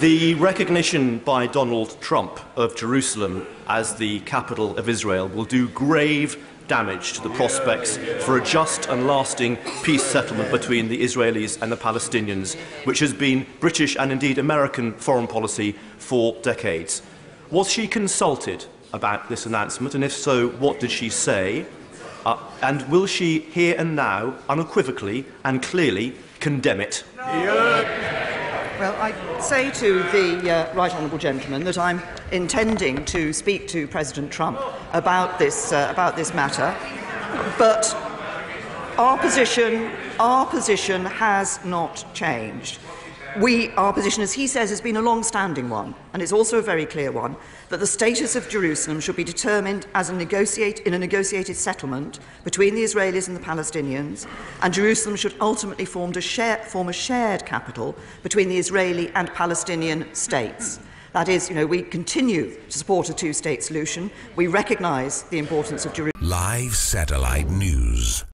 The recognition by Donald Trump of Jerusalem as the capital of Israel will do grave damage to the prospects for a just and lasting peace settlement between the Israelis and the Palestinians, which has been British and indeed American foreign policy for decades. Was she consulted about this announcement, and if so, what did she say? Uh, and will she here and now, unequivocally and clearly, condemn it? Well, I say to the uh, right honourable gentleman that I'm intending to speak to President Trump about this uh, about this matter, but our position our position has not changed. We, our position, as he says, has been a long standing one, and it's also a very clear one, that the status of Jerusalem should be determined as a negotiate, in a negotiated settlement between the Israelis and the Palestinians, and Jerusalem should ultimately form a, share, form a shared capital between the Israeli and Palestinian states. That is, you know, we continue to support a two state solution. We recognise the importance of Jerusalem. Live satellite news.